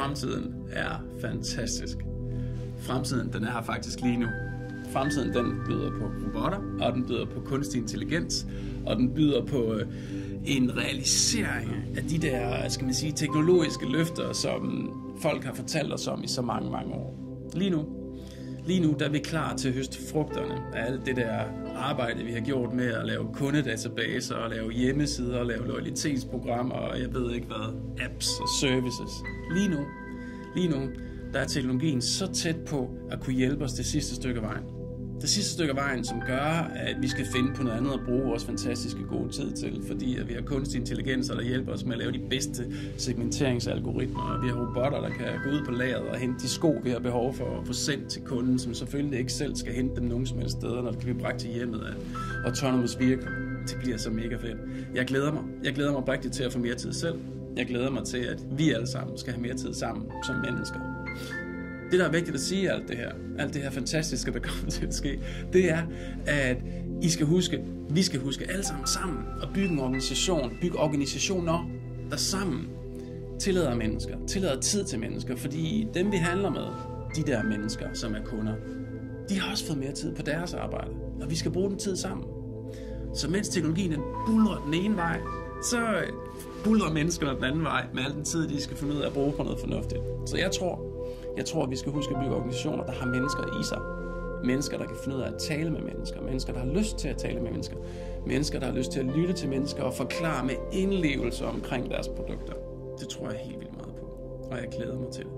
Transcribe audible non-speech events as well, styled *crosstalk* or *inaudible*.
Fremtiden er fantastisk. Fremtiden, den er her faktisk lige nu. Fremtiden, den byder på robotter, og den byder på kunstig intelligens, og den byder på øh, en realisering af de der, skal man sige, teknologiske løfter, som folk har fortalt os om i så mange, mange år. Lige nu, lige nu der er vi klar til at høste frugterne af alt det der arbejde, vi har gjort med at lave kundedatabaser, og lave hjemmesider, og lave loyalitetsprogrammer, og jeg ved ikke hvad, apps og services. Lige nu, lige nu, der er teknologien så tæt på at kunne hjælpe os det sidste stykke vejen. Det sidste stykke af vejen, som gør, at vi skal finde på noget andet at bruge vores fantastiske gode tid til, fordi at vi har kunstig intelligens, der hjælper os med at lave de bedste segmenteringsalgoritmer, og vi har robotter, der kan gå ud på lageret og hente de sko, vi har behov for at få sendt til kunden, som selvfølgelig ikke selv skal hente dem nogen som helst steder, når det kan blive bragt til hjemmet af autonomous vehicle. Det bliver så mega fedt. Jeg glæder mig. Jeg glæder mig rigtig til at få mere tid selv. Jeg glæder mig til, at vi alle sammen skal have mere tid sammen som mennesker det, der er vigtigt at sige alt det her, alt det her fantastiske, der kommer *laughs* til at ske, det er, at I skal huske, vi skal huske alle sammen sammen at bygge en organisation, bygge organisationer, der sammen tillader mennesker, tillader tid til mennesker, fordi dem vi handler med, de der mennesker, som er kunder, de har også fået mere tid på deres arbejde, og vi skal bruge den tid sammen. Så mens teknologien den buller den ene vej, så øh, buller menneskerne den anden vej med al den tid, de skal finde ud af at bruge på noget fornuftigt. Så jeg tror, jeg tror, at vi skal huske at bygge organisationer, der har mennesker i sig. Mennesker, der kan finde ud af at tale med mennesker. Mennesker, der har lyst til at tale med mennesker. Mennesker, der har lyst til at lytte til mennesker og forklare med indlevelse omkring deres produkter. Det tror jeg helt vildt meget på, og jeg glæder mig til det.